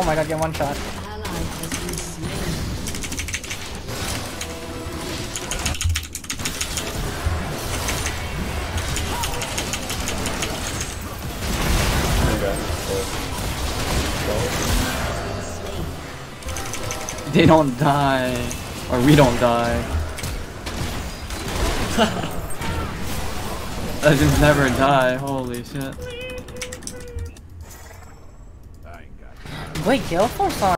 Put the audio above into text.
Oh my god, get one shot. They don't die. Or we don't die. Legends never die, holy shit. Wait, Force on